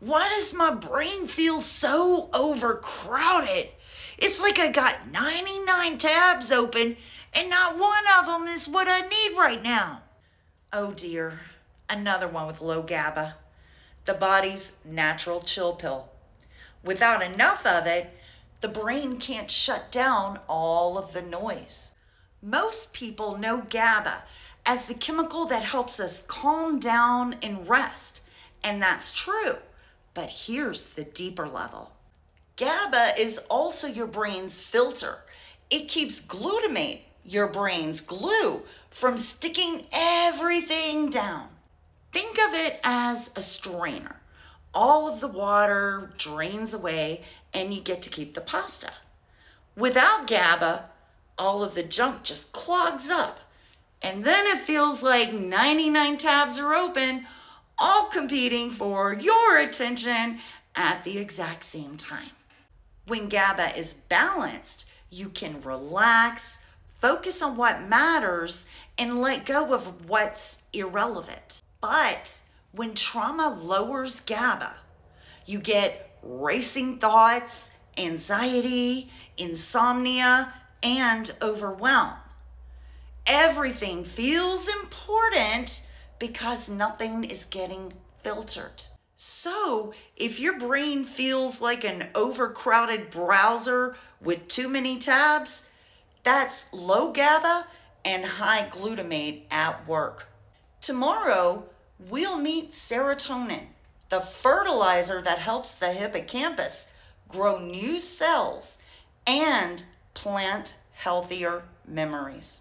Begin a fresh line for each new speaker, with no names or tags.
Why does my brain feel so overcrowded? It's like I got 99 tabs open and not one of them is what I need right now. Oh dear, another one with low GABA, the body's natural chill pill. Without enough of it, the brain can't shut down all of the noise. Most people know GABA as the chemical that helps us calm down and rest, and that's true. But here's the deeper level GABA is also your brain's filter. It keeps glutamate, your brain's glue, from sticking everything down. Think of it as a strainer. All of the water drains away and you get to keep the pasta. Without GABA, all of the junk just clogs up. And then it feels like 99 tabs are open all competing for your attention at the exact same time. When GABA is balanced, you can relax, focus on what matters, and let go of what's irrelevant. But when trauma lowers GABA, you get racing thoughts, anxiety, insomnia, and overwhelm. Everything feels important because nothing is getting filtered. So, if your brain feels like an overcrowded browser with too many tabs, that's low GABA and high glutamate at work. Tomorrow, we'll meet serotonin, the fertilizer that helps the hippocampus grow new cells and plant healthier memories.